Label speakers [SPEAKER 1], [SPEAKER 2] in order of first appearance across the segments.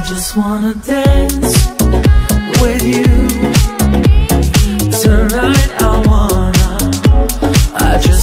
[SPEAKER 1] I just wanna dance with you. Tonight I wanna I just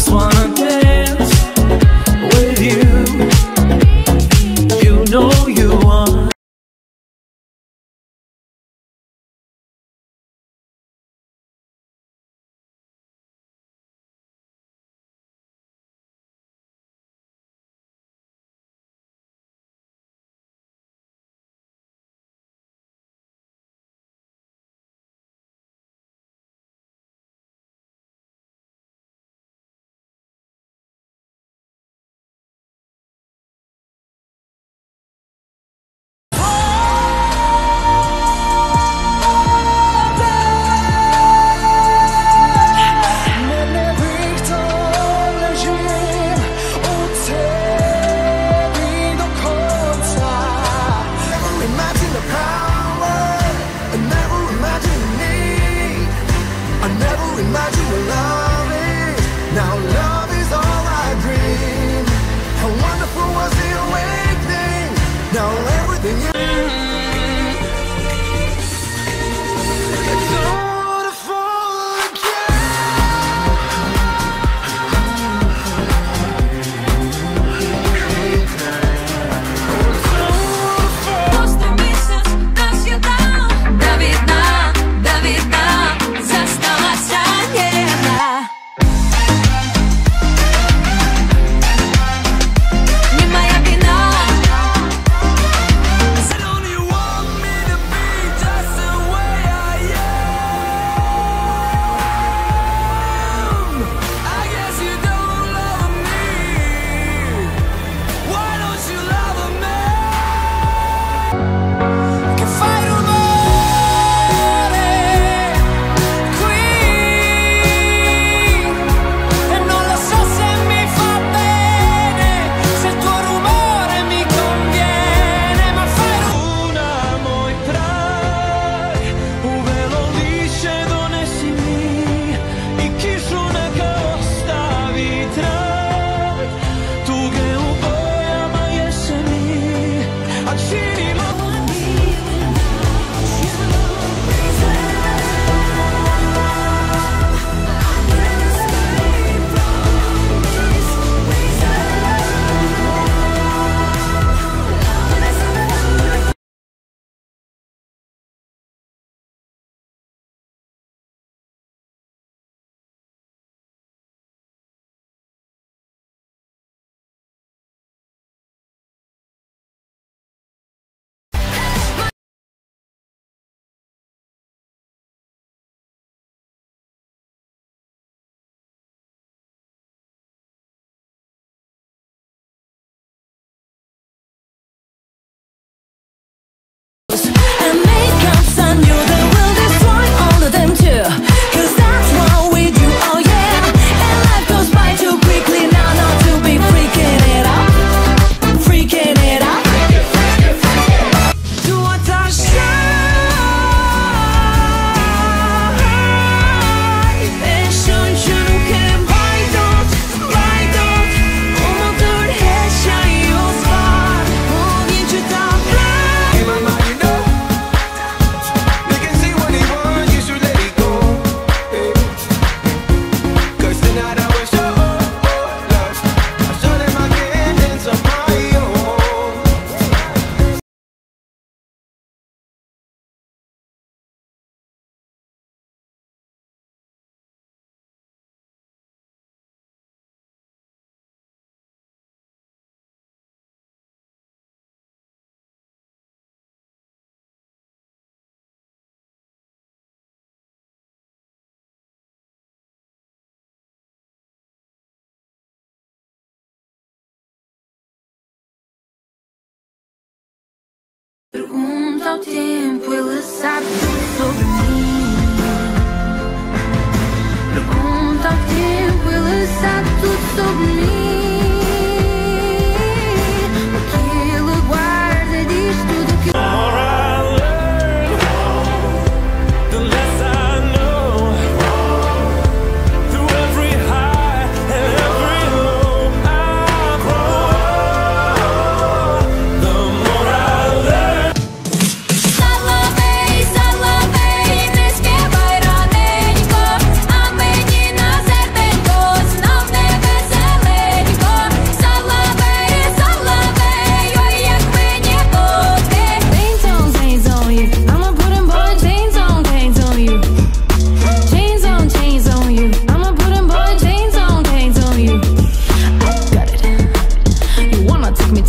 [SPEAKER 2] Pergunta ao tempo, ele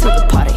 [SPEAKER 2] to
[SPEAKER 1] the party.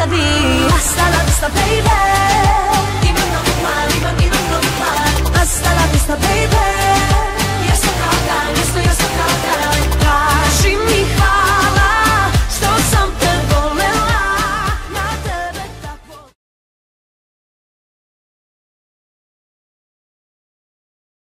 [SPEAKER 1] Novi plan Hasta la vista baby